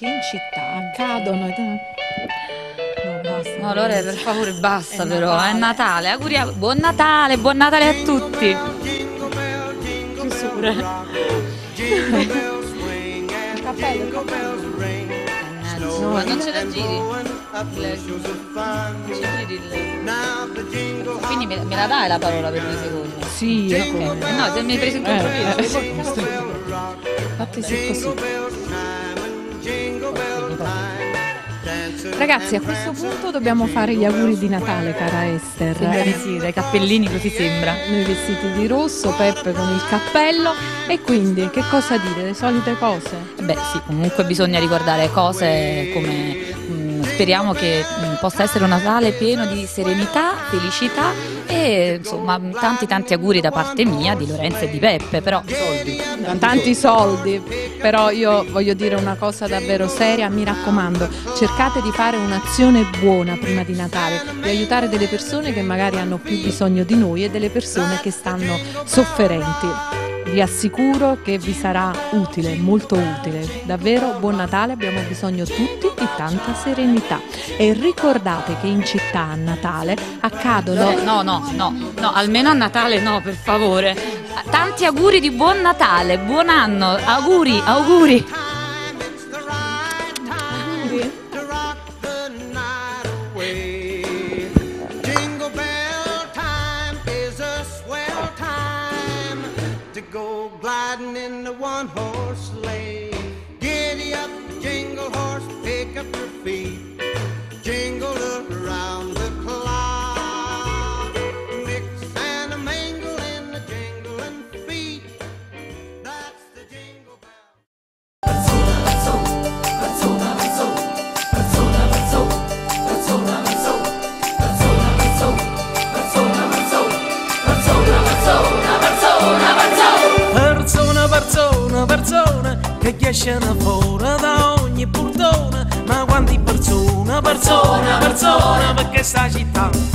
Che in città accadono. No, basta. No, Lore, per favore, basta È però. Natale. È Natale. Auguriamo. Buon Natale, buon Natale a tutti. Chiusura. Il cappello, il cappello. No, non ce la giri. Il- ci giri il- Quindi me, me la dai la parola per due secondi? Sì, Ok. Eh, No, se mi hai preso in Eh, contropiede. eh. Infatti sì, così. Ragazzi, a questo punto dobbiamo fare gli auguri di Natale, cara Esther. Sembra di sì, dai cappellini così sembra. Noi vestiti di rosso, Peppe con il cappello e quindi che cosa dire? Le solite cose? Beh sì, comunque bisogna ricordare cose come mm, speriamo che mm, possa essere un Natale pieno di serenità, felicità e insomma tanti tanti auguri da parte mia, di Lorenzo e di Peppe, però soldi. Tanti soldi, però io voglio dire una cosa davvero seria, mi raccomando, cercate di fare un'azione buona prima di Natale, di aiutare delle persone che magari hanno più bisogno di noi e delle persone che stanno sofferenti. Vi assicuro che vi sarà utile, molto utile. Davvero buon Natale, abbiamo bisogno tutti di tanta serenità. E ricordate che in città a Natale accadono No, no, no, no, almeno a Natale no, per favore. Tanti auguri di buon Natale, buon anno, auguri, auguri. Go gliding in the one horse sleigh. Che escono fuori da ogni portone, ma quanti persone, persona, persona, perché sta città